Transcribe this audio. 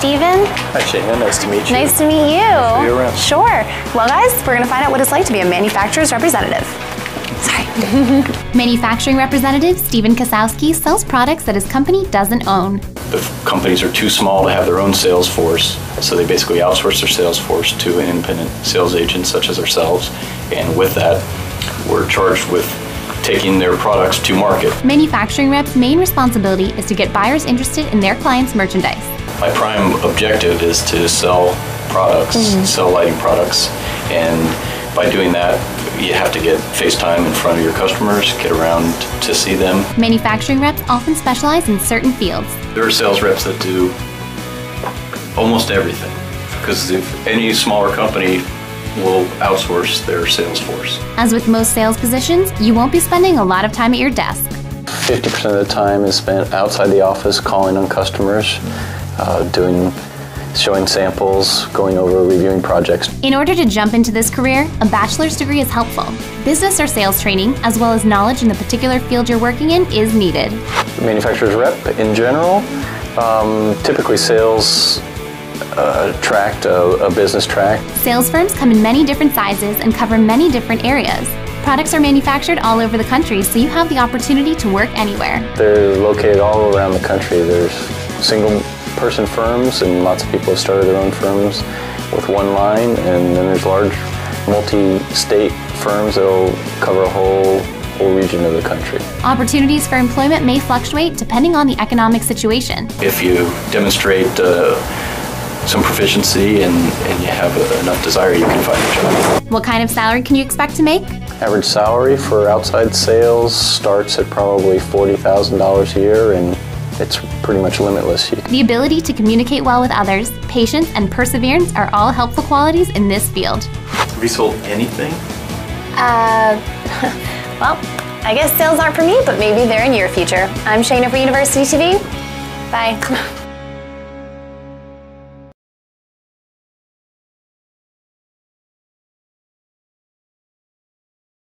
Hi, Shayna. Nice to meet you. Nice to meet you. Show you around. Sure. Well, guys, we're going to find out what it's like to be a manufacturer's representative. Sorry. Manufacturing representative Stephen Kasowski sells products that his company doesn't own. The companies are too small to have their own sales force, so they basically outsource their sales force to an independent sales agent such as ourselves. And with that, we're charged with taking their products to market. Manufacturing rep's main responsibility is to get buyers interested in their clients' merchandise. My prime objective is to sell products, mm-hmm. sell lighting products, and by doing that, you have to get FaceTime in front of your customers, get around to see them. Manufacturing reps often specialize in certain fields. There are sales reps that do almost everything, because if any smaller company will outsource their sales force. As with most sales positions, you won't be spending a lot of time at your desk. 50% of the time is spent outside the office calling on customers, uh, doing, showing samples, going over reviewing projects. In order to jump into this career, a bachelor's degree is helpful. Business or sales training, as well as knowledge in the particular field you're working in, is needed. Manufacturer's rep in general, um, typically sales uh, tract, a, a business tract. Sales firms come in many different sizes and cover many different areas. Products are manufactured all over the country, so you have the opportunity to work anywhere. They're located all around the country. There's single person firms and lots of people have started their own firms with one line and then there's large multi-state firms that'll cover a whole whole region of the country. Opportunities for employment may fluctuate depending on the economic situation. If you demonstrate uh, some proficiency and, and you have enough desire, you can find a job. What kind of salary can you expect to make? Average salary for outside sales starts at probably $40,000 a year and it's pretty much limitless. The ability to communicate well with others, patience, and perseverance are all helpful qualities in this field. Have you sold anything? Uh, well, I guess sales aren't for me, but maybe they're in your future. I'm Shayna for YOUniversity TV. Bye.